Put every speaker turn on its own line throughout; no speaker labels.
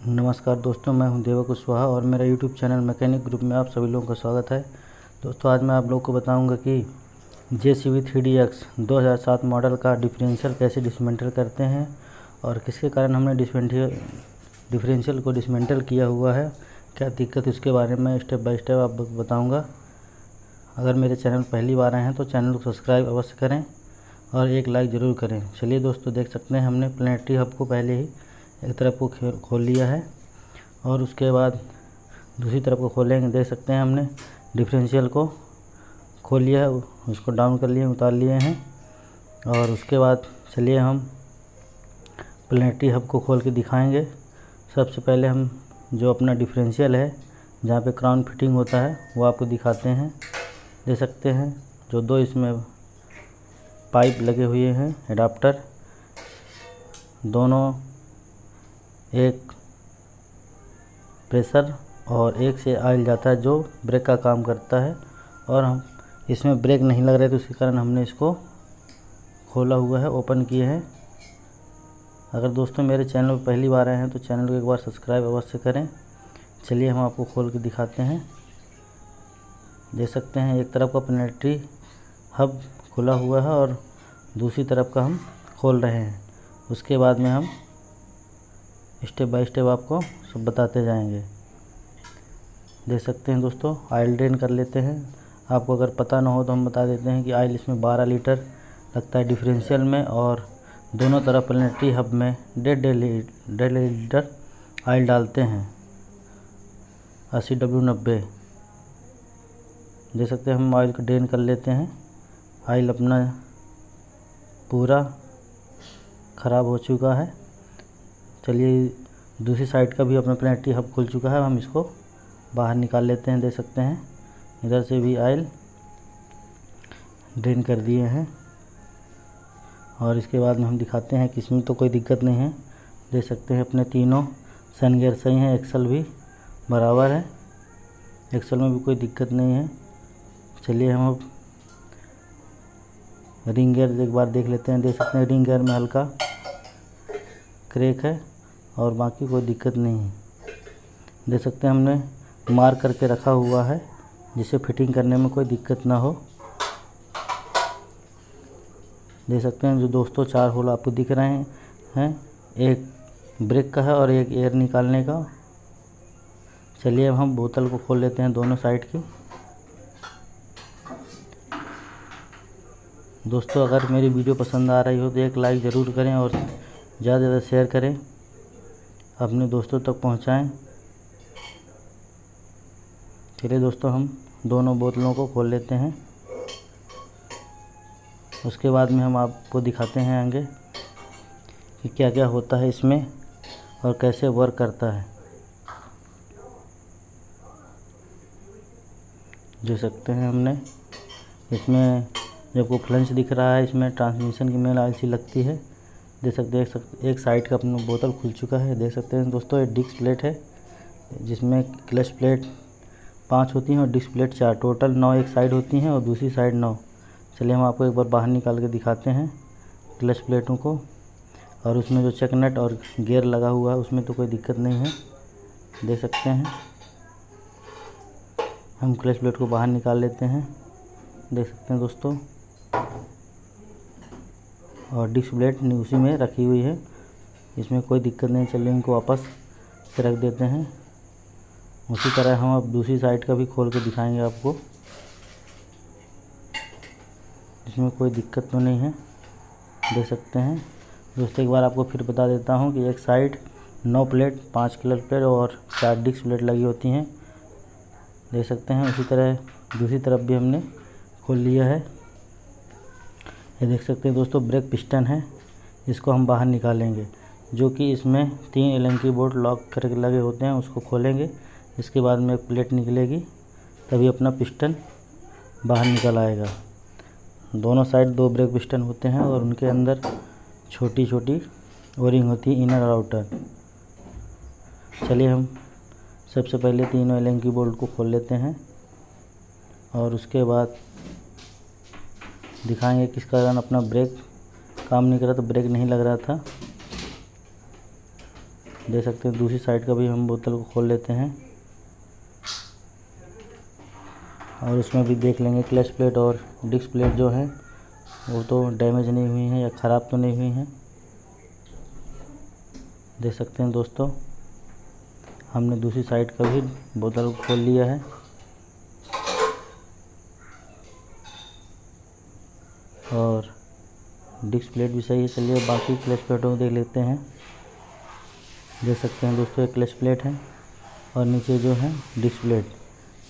नमस्कार दोस्तों, मैं हूँ देवा कुशवाहा और मेरा यूट्यूब चैनल मैकेनिक ग्रुप में आप सभी लोगों का स्वागत है। दोस्तों, आज मैं आप लोगों को बताऊँगा कि J C V three D X दो हज़ार सात मॉडल का डिफरेंशियल कैसे डिसमेंटल करते हैं और किसके कारण हमने डिसमेंटल डिफरेंशियल को डिसमेंटल किया हुआ है, क्या दिक्कत उसके बारे में स्टेप बाय स्टेप आप बताऊँगा। अगर मेरे चैनल पहली बार आए हैं तो चैनल को सब्सक्राइब अवश्य करें और एक लाइक ज़रूर करें। चलिए दोस्तों, देख सकते हैं हमने प्लेनेटरी हब को पहले ही एक तरफ़ को खोल लिया है और उसके बाद दूसरी तरफ़ को खोलेंगे देख सकते हैं हमने डिफरेंशियल को खोल लिया है, उसको डाउन कर लिए, उतार लिए हैं और उसके बाद चलिए हम प्लेनेटरी हब को खोल के दिखाएँगे। सबसे पहले हम जो अपना डिफरेंशियल है, जहाँ पे क्राउन फिटिंग होता है, वो आपको दिखाते हैं। दे सकते हैं जो दो इसमें पाइप लगे हुए हैं एडाप्टर दोनों एक प्रेशर और एक से आयल जाता है जो ब्रेक का काम करता है और हम इसमें ब्रेक नहीं लग रहे तो इसके कारण हमने इसको खोला हुआ है, ओपन किए हैं। अगर दोस्तों मेरे चैनल पर पहली बार आए हैं तो चैनल को एक बार सब्सक्राइब अवश्य करें। चलिए हम आपको खोल के दिखाते हैं। देख सकते हैं एक तरफ़ का पेनेट्री हब खुला हुआ है और दूसरी तरफ़ का हम खोल रहे हैं। उसके बाद में हम स्टेप बाय स्टेप आपको सब बताते जाएँगे। देख सकते हैं दोस्तों आयल ड्रेन कर लेते हैं। आपको अगर पता ना हो तो हम बता देते हैं कि आयल इसमें 12 लीटर लगता है डिफरेंशियल में और दोनों तरफ़ प्लेनेटरी हब में डेढ़ डेढ़ डेढ़ लीटर आयल डालते हैं। अस्सी डब्ल्यू नब्बे। देख सकते हैं हम ऑयल को ड्रेन कर लेते हैं। आयल अपना पूरा ख़राब हो चुका है। चलिए, दूसरी साइड का भी अपना प्लेनेटरी हब खुल चुका है, हम इसको बाहर निकाल लेते हैं, दे सकते हैं। इधर से भी आयल ड्रेन कर दिए हैं। और इसके बाद में हम दिखाते हैं कि इसमें तो कोई दिक्कत नहीं है। दे सकते हैं अपने तीनों सन गेयर सही हैं एक्सल भी बराबर है। एक्सल में भी कोई दिक्कत नहीं है। चलिए हम अब रिंग गेयर एक बार देख लेते हैं देख सकते हैं रिंग गेयर में हल्का। क्रैक है और बाकी कोई दिक्कत नहीं है। देख सकते हैं हमने मार करके रखा हुआ है जिससे फिटिंग करने में कोई दिक्कत ना हो। देख सकते हैं जो दोस्तों चार होल आपको दिख रहे हैं, एक ब्रेक का है और एक एयर निकालने का। चलिए अब हम बोतल को खोल लेते हैं दोनों साइड की। दोस्तों, अगर मेरी वीडियो पसंद आ रही हो तो एक लाइक ज़रूर करें और ज़्यादा से ज़्यादा शेयर करें, अपने दोस्तों तक पहुँचाएँ। चलिए दोस्तों, हम दोनों बोतलों को खोल लेते हैं। उसके बाद में हम आपको दिखाते हैं आगे कि क्या क्या होता है इसमें और कैसे वर्क करता है। जो सकते हैं हमने, इसमें जब को फ्लंच दिख रहा है, इसमें ट्रांसमिशन की मेल आईसी लगती है। देख सकते देख सकते एक साइड का अपना बोतल खुल चुका है, देख सकते हैं दोस्तों एक डिस्क प्लेट है, जिसमें क्लच प्लेट पाँच होती हैं और डिस्क प्लेट चार, टोटल नौ एक साइड होती हैं और दूसरी साइड नौ। चलिए हम आपको एक बार बाहर निकाल के दिखाते हैं क्लच प्लेटों को, और उसमें जो चेक नट और गियर लगा हुआ है, उसमें तो कोई दिक्कत नहीं है, देख सकते हैं। हम क्लच प्लेट को बाहर निकाल लेते हैं, देख सकते हैं दोस्तों। और डिस्क प्लेट उसी में रखी हुई है। इसमें कोई दिक्कत नहीं, चलिए इनको वापस से रख देते हैं। उसी तरह हम अब दूसरी साइड का भी खोल के दिखाएँगे आपको। इसमें कोई दिक्कत तो नहीं है, देख सकते हैं। दोस्तों, एक बार आपको फिर बता देता हूँ कि एक साइड नौ प्लेट, पाँच कलर प्लेट और चार डिस्क प्लेट लगी होती हैं। देख सकते हैं, उसी तरह दूसरी तरफ़ भी हमने खोल लिया है। ये देख सकते हैं दोस्तों, ब्रेक पिस्टन है। इसको हम बाहर निकालेंगे, जो कि इसमें तीन एल की बोर्ड लॉक करके लगे होते हैं, उसको खोलेंगे। इसके बाद में एक प्लेट निकलेगी, तभी अपना पिस्टन बाहर निकल आएगा। दोनों साइड दो ब्रेक पिस्टन होते हैं और उनके अंदर छोटी छोटी ओरिंग होती है, इनर और आउटर। चलिए हम सबसे पहले तीनों एल की बोल्ट को खोल लेते हैं और उसके बाद दिखाएँगे किस कारण अपना ब्रेक काम नहीं कर रहा तो ब्रेक नहीं लग रहा था। देख सकते हैं, दूसरी साइड का भी हम बोतल को खोल लेते हैं। और उसमें भी देख लेंगे क्लच प्लेट और डिस्क प्लेट जो है, वो तो डैमेज नहीं हुई हैं या ख़राब तो नहीं हुई हैं। देख सकते हैं दोस्तों, हमने दूसरी साइड का भी बोतल खोल लिया है। और डिस्क प्लेट भी सही है। चलिए बाकी क्लच प्लेटों को देख लेते हैं। देख सकते हैं दोस्तों, एक क्लच प्लेट है और नीचे जो है डिस्क प्लेट।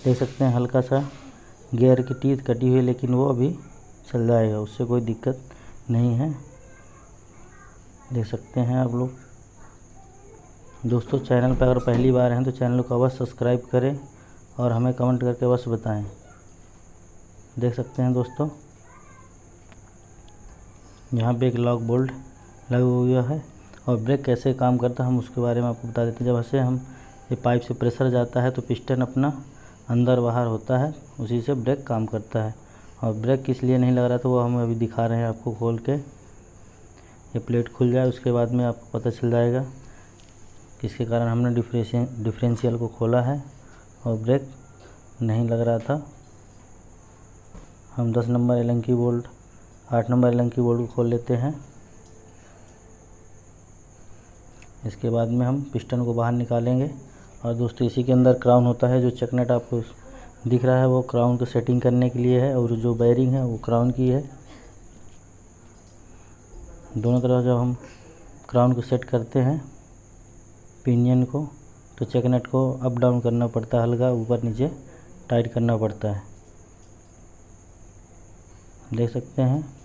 देख सकते हैं हल्का सा गियर की टीथ कटी हुई, लेकिन वो अभी चल जाएगा, उससे कोई दिक्कत नहीं है। देख सकते हैं आप लोग। दोस्तों चैनल पर अगर पहली बार हैं तो चैनल को अवश्य सब्सक्राइब करें और हमें कमेंट करके अवश्य बताएँ। देख सकते हैं दोस्तों। यहाँ पे एक लॉक बोल्ट लगा हुआ है और ब्रेक कैसे काम करता है हम उसके बारे में आपको बता देते हैं। जब ऐसे हम ये पाइप से प्रेशर जाता है तो पिस्टन अपना अंदर बाहर होता है, उसी से ब्रेक काम करता है। और ब्रेक किस लिए नहीं लग रहा था वो हम अभी दिखा रहे हैं आपको खोल के। ये प्लेट खुल जाए, उसके बाद में आपको पता चल जाएगा किसके कारण हमने डिफरेंशियल को खोला है और ब्रेक नहीं लग रहा था। हम 10 नंबर एलंकी बोल्ट आठ नंबर एलन की बोल्ट को खोल लेते हैं। इसके बाद में हम पिस्टन को बाहर निकालेंगे। और दोस्तों, इसी के अंदर क्राउन होता है, जो चकनेट आपको दिख रहा है, वो क्राउन को सेटिंग करने के लिए है और जो बैरिंग है, वो क्राउन की है। दोनों तरफ़ जब हम क्राउन को सेट करते हैं पिनियन को तो चेकनेट को अप डाउन करना पड़ता है हल्का, ऊपर नीचे टाइट करना पड़ता है। देख सकते हैं।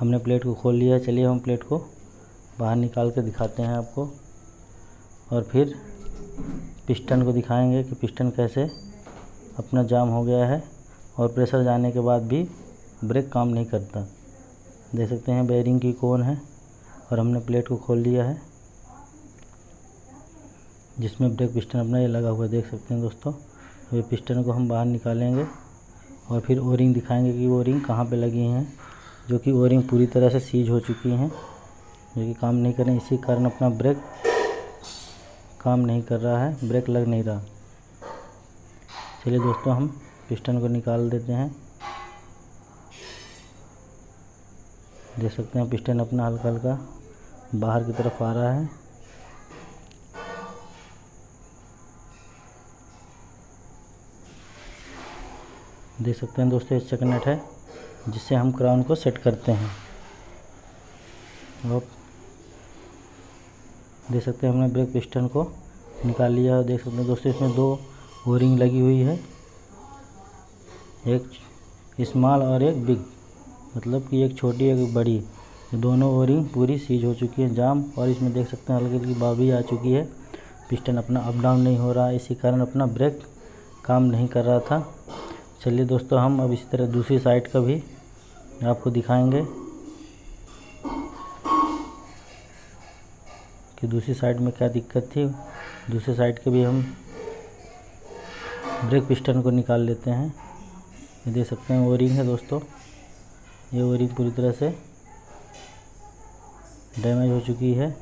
हमने प्लेट को खोल लिया चलिए हम प्लेट को बाहर निकाल के दिखाते हैं आपको। और फिर पिस्टन को दिखाएँगे कि पिस्टन कैसे अपना जाम हो गया है और प्रेशर जाने के बाद भी ब्रेक काम नहीं करता। देख सकते हैं बेरिंग की कौन है और हमने प्लेट को खोल लिया है। जिसमें ब्रेक पिस्टन अपना ये लगा हुआ देख सकते हैं दोस्तों, ये पिस्टन को हम बाहर निकालेंगे और फिर ओरिंग दिखाएँगे कि वो रिंग कहाँ पे लगी हैं। जो कि ओरिंग पूरी तरह से सीज हो चुकी हैं, जो कि काम नहीं कर रहे इसी कारण अपना ब्रेक काम नहीं कर रहा है, ब्रेक लग नहीं रहा। चलिए दोस्तों, हम पिस्टन को निकाल देते हैं। देख सकते हैं पिस्टन अपना हल्का हल्का बाहर की तरफ़ आ रहा है। देख सकते हैं दोस्तों, ये चकनेट है। जिससे हम क्राउन को सेट करते हैं। और देख सकते हैं हमने ब्रेक पिस्टन को निकाल लिया। देख सकते हैं दोस्तों, इसमें दो ओरिंग लगी हुई है। एक स्मॉल और एक बिग मतलब कि एक छोटी, एक बड़ी। दोनों ओरिंग पूरी सीज हो चुकी है, जाम। और इसमें देख सकते हैं हल्की हल्की बाबी आ चुकी है। पिस्टन अपना अप डाउन नहीं हो रहा, इसी कारण अपना ब्रेक काम नहीं कर रहा था। चलिए दोस्तों, हम अब इसी तरह दूसरी साइड का भी आपको दिखाएँगे कि दूसरी साइड में क्या दिक्कत थी। दूसरी साइड के भी हम ब्रेक पिस्टन को निकाल लेते हैं। ये देख सकते हैं ओरिंग है दोस्तों। ये ओरिंग पूरी तरह से डैमेज हो चुकी है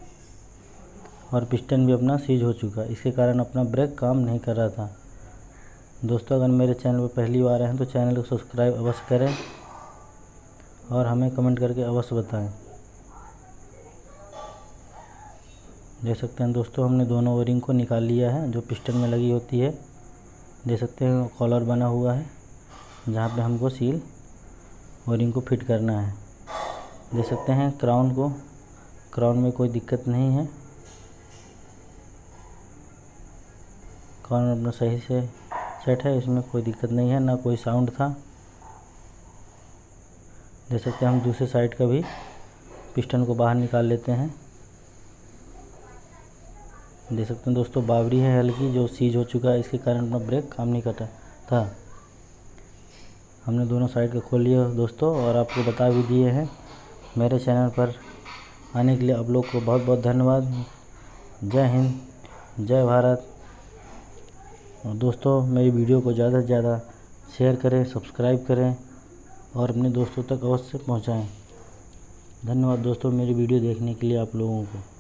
और पिस्टन भी अपना सीज हो चुका है। इसके कारण अपना ब्रेक काम नहीं कर रहा था। दोस्तों, अगर मेरे चैनल पर पहली बार आए हैं तो चैनल को सब्सक्राइब अवश्य करें। और हमें कमेंट करके अवश्य बताएँ। देख सकते हैं दोस्तों, हमने दोनों ओरिंग को निकाल लिया है, जो पिस्टन में लगी होती है। देख सकते हैं, कॉलर बना हुआ है, जहाँ पे हमको सील ओरिंग को फिट करना है। देख सकते हैं, क्राउन को, क्राउन में कोई दिक्कत नहीं है। क्राउन अपना सही से सेट है, इसमें कोई दिक्कत नहीं है, ना कोई साउंड था। देख सकते हैं हम दूसरे साइड का भी पिस्टन को बाहर निकाल लेते हैं। देख सकते हैं दोस्तों बावरी है हल्की, जो सीज हो चुका है, इसके कारण अपना ब्रेक काम नहीं करता था। हमने दोनों साइड का खोल लिया दोस्तों, और आपको बता भी दिए हैं। मेरे चैनल पर आने के लिए आप लोग को बहुत बहुत धन्यवाद। जय हिंद, जय भारत। और दोस्तों, मेरी वीडियो को ज़्यादा से ज़्यादा शेयर करें सब्सक्राइब करें। और अपने दोस्तों तक अवश्य पहुँचाएँ। धन्यवाद दोस्तों मेरी वीडियो देखने के लिए आप लोगों को।